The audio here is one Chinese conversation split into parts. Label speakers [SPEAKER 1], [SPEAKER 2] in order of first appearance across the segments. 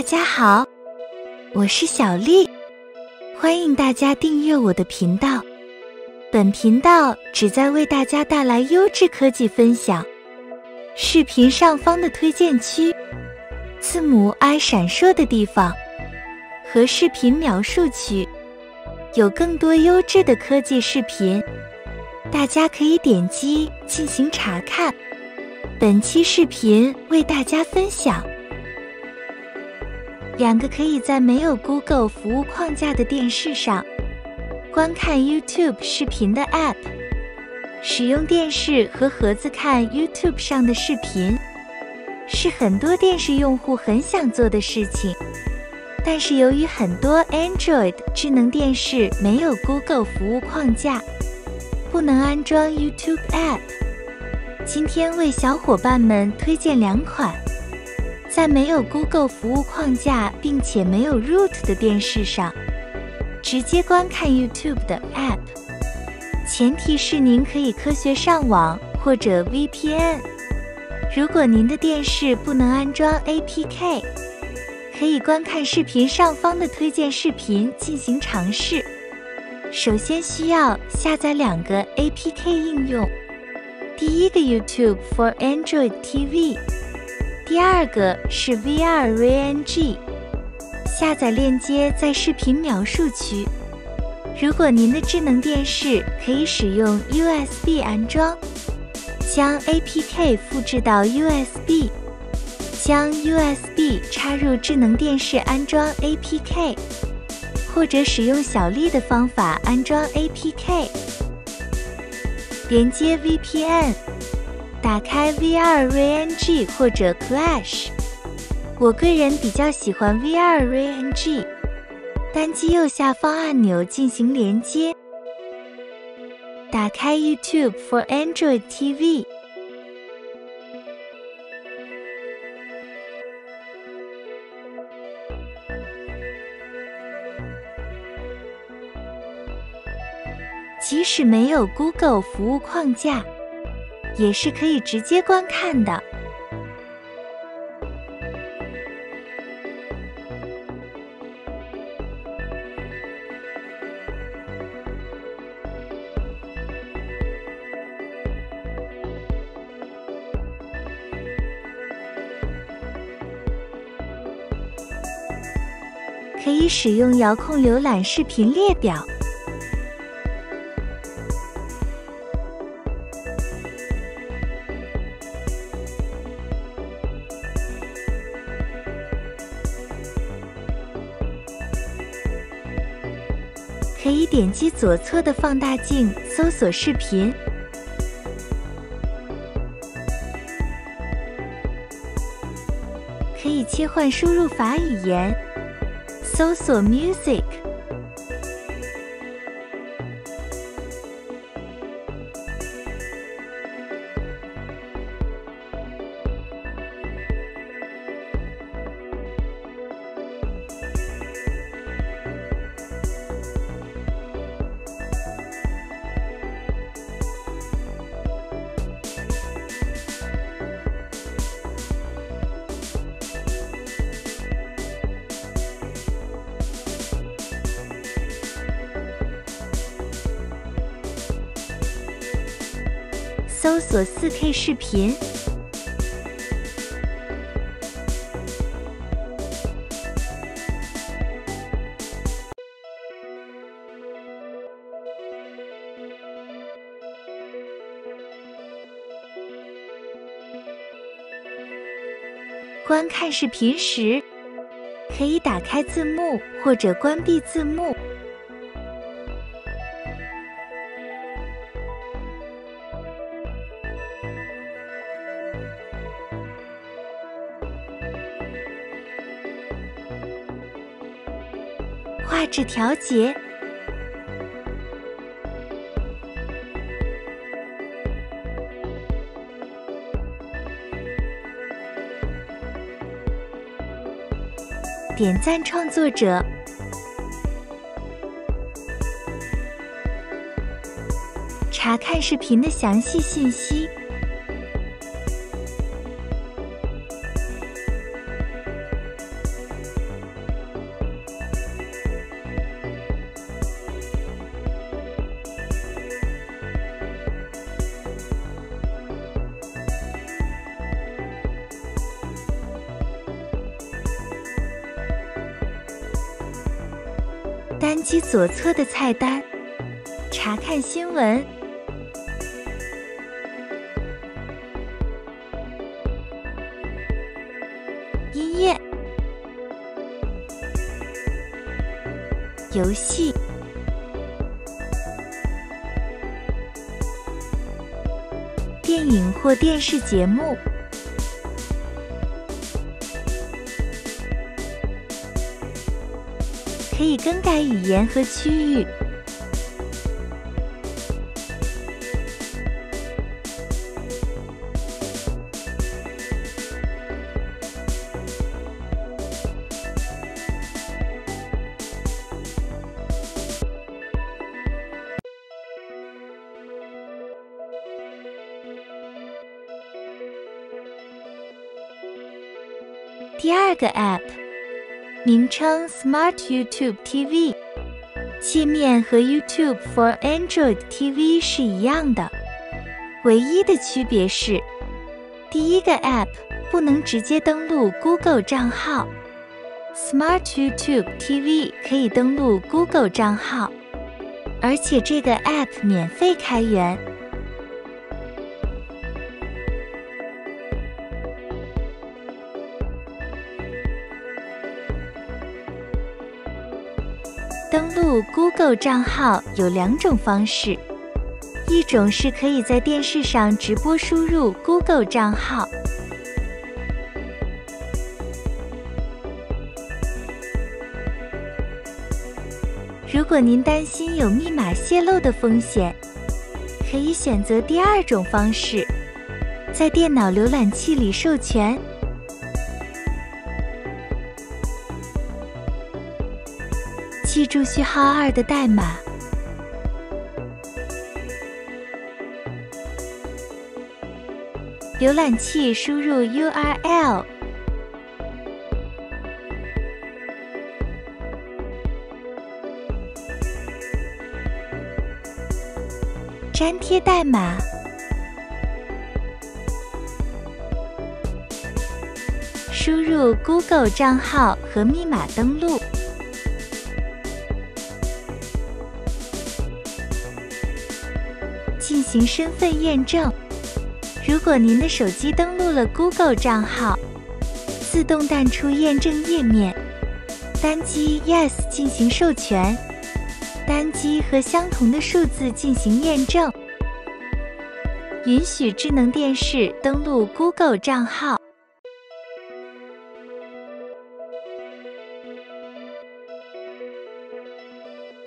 [SPEAKER 1] 大家好，我是小丽，欢迎大家订阅我的频道。本频道旨在为大家带来优质科技分享。视频上方的推荐区，字母 I 闪烁的地方和视频描述区，有更多优质的科技视频，大家可以点击进行查看。本期视频为大家分享。两个可以在没有 Google 服务框架的电视上观看 YouTube 视频的 App。使用电视和盒子看 YouTube 上的视频，是很多电视用户很想做的事情。但是由于很多 Android 智能电视没有 Google 服务框架，不能安装 YouTube App。今天为小伙伴们推荐两款。在没有 Google 服务框架并且没有 Root 的电视上，直接观看 YouTube 的 App，前提是您可以科学上网或者 VPN。如果您的电视不能安装 APK，可以观看视频上方的推荐视频进行尝试。首先需要下载两个 APK 应用，第一个 YouTube for Android TV。第二个是 VR RNG，下载链接在视频描述区。如果您的智能电视可以使用 USB 安装，将 APK 复制到 USB，将 USB 插入智能电视安装 APK，或者使用小丽的方法安装 APK，连接 VPN。打开 VR RNG 或者 Clash，我个人比较喜欢 VR RNG。单击右下方按钮进行连接。打开 YouTube for Android TV。即使没有 Google 服务框架。也是可以直接观看的。可以使用遥控浏览视频列表。可以点击左侧的放大镜搜索视频，可以切换输入法语言，搜索 music。搜索 4K 视频，观看视频时可以打开字幕或者关闭字幕。画质调节，点赞创作者，查看视频的详细信息。单击左侧的菜单，查看新闻。音乐、游戏、电影或电视节目。可以更改语言和区域。第二个 App。名称 Smart YouTube TV，界面和 YouTube for Android TV 是一样的，唯一的区别是，第一个 App 不能直接登录 Google 账号，Smart YouTube TV 可以登录 Google 账号，而且这个 App 免费开源。登录 Google 账号有两种方式，一种是可以在电视上直播输入 Google 账号。如果您担心有密码泄露的风险，可以选择第二种方式，在电脑浏览器里授权。记住序号二的代码。浏览器输入 URL，粘贴代码，输入 Google 账号和密码登录。行身份验证。如果您的手机登录了 Google 账号，自动弹出验证页面，单击 Yes 进行授权，单击和相同的数字进行验证。允许智能电视登录 Google 账号。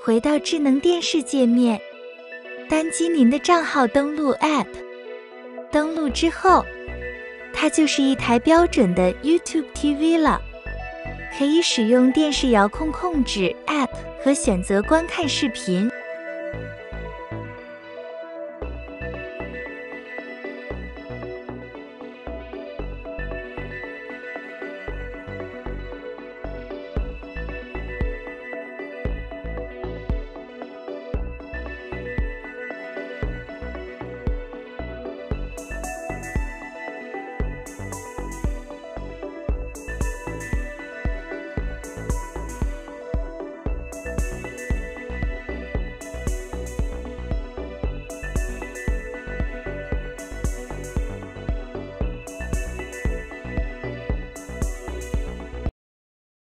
[SPEAKER 1] 回到智能电视界面。单击您的账号登录 App，登录之后，它就是一台标准的 YouTube TV 了。可以使用电视遥控控制 App 和选择观看视频。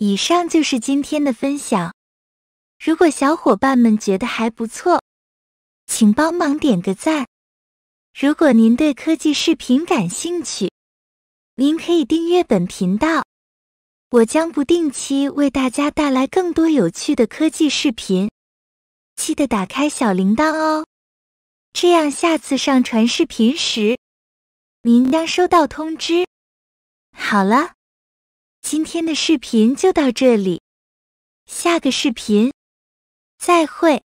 [SPEAKER 1] 以上就是今天的分享。如果小伙伴们觉得还不错，请帮忙点个赞。如果您对科技视频感兴趣，您可以订阅本频道，我将不定期为大家带来更多有趣的科技视频。记得打开小铃铛哦，这样下次上传视频时，您将收到通知。好了。今天的视频就到这里，下个视频再会。